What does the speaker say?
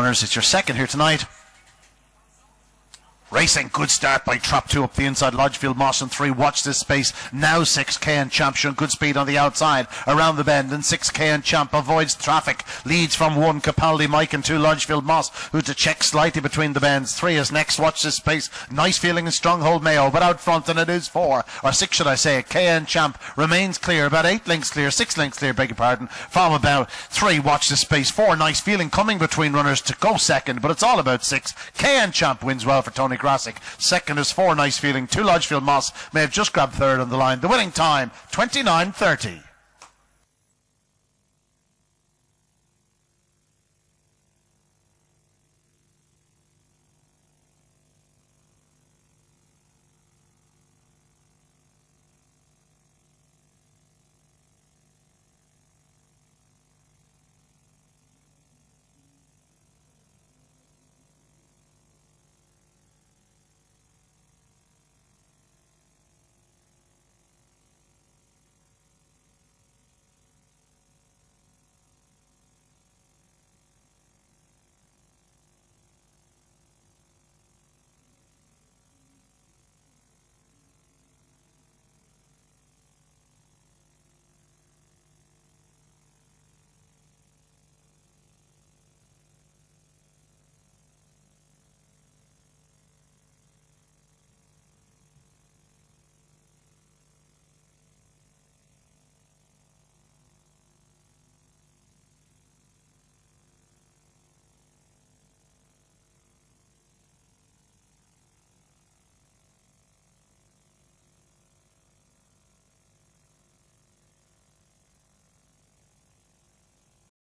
Runners, it's your second here tonight. Racing, good start by Trap 2 up the inside. Lodgefield Moss and 3. Watch this space. Now 6 Cayan Champ showing good speed on the outside. Around the bend. And 6 Cayan Champ avoids traffic. Leads from 1 Capaldi Mike and 2 Lodgefield Moss, who to check slightly between the bends. 3 is next. Watch this space. Nice feeling in Stronghold Mayo, but out front, and it is 4. Or 6, should I say. Cayan Champ remains clear. About 8 lengths clear. 6 lengths clear, beg your pardon. From about 3. Watch this space. 4. Nice feeling coming between runners to go second, but it's all about 6. Cayan Champ wins well for Tony Grassick. Second is four nice feeling. Two Lodgefield Moss may have just grabbed third on the line. The winning time, 29.30.